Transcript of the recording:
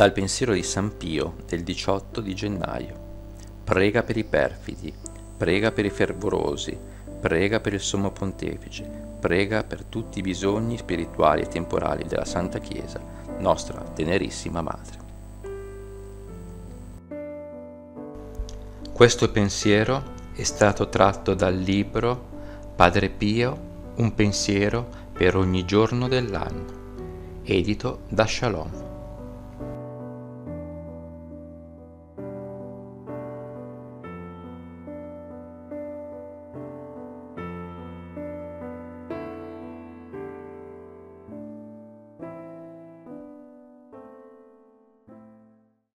Dal pensiero di San Pio del 18 di gennaio. Prega per i perfidi, prega per i fervorosi, prega per il Sommo Pontefice, prega per tutti i bisogni spirituali e temporali della Santa Chiesa, nostra tenerissima Madre. Questo pensiero è stato tratto dal libro Padre Pio, un pensiero per ogni giorno dell'anno, edito da Shalom.